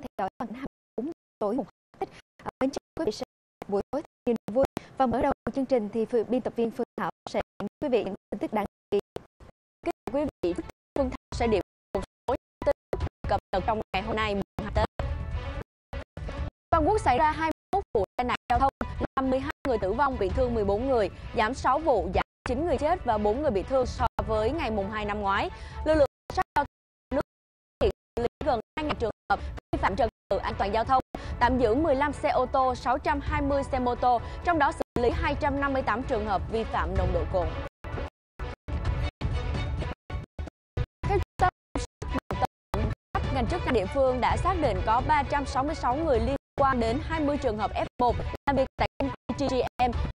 theo dõi phần 24 tối mùng Tết. Ở bên trong quý vị sẽ buổi tối niềm vui và mở đầu chương trình thì biên tập viên Phương Thảo sẽ đến quý vị những tin tức đáng chú ý. Kính quý vị, Phương Thảo sẽ điểm một số tin tức cập nhật trong ngày hôm nay mùng 2 Tết. Toàn quốc xảy ra 21 vụ tai nạn giao thông, làm 12 người tử vong, bị thương 14 người, giảm 6 vụ, giảm 9 người chết và 4 người bị thương so với ngày mùng 2 năm ngoái. Lực lượng sát giao thông nước hiện xử lý gần 2.000 trường hợp vi phạm trật tự an toàn giao thông, tạm giữ 15 xe ô tô, 620 xe mô tô, trong đó xử lý 258 trường hợp vi phạm nồng độ cồn. Ngành chức năng địa phương đã xác định có 366 người liên quan đến 20 trường hợp F1 làm việc tại công ty GM